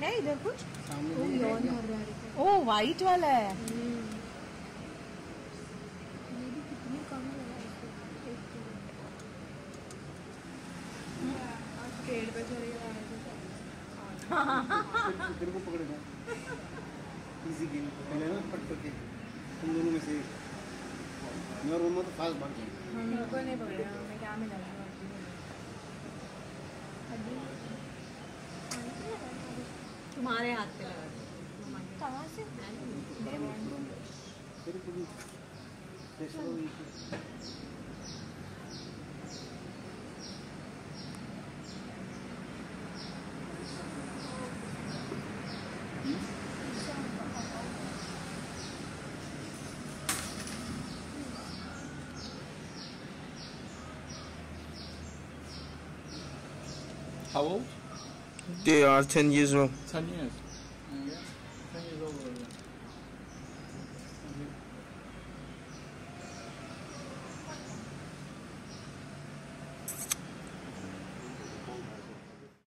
है इधर कुछ? ओ वाइट वाला है। ये भी कितनी कम लगा इसको एक तो। पेड़ पे चढ़ेगा तेरे को पकड़ेगा इजी गेम पहले ना पट करके। तुम दोनों में से। मैं और मम्मा तो फास्ट भाग जाएँगे मेरे को नहीं पकड़ेगा मैं क्या में तुम्हारे हाथ पे लगा कहाँ से? How old? They are 10 years old. 10 years. Mm, yeah. 10 years old.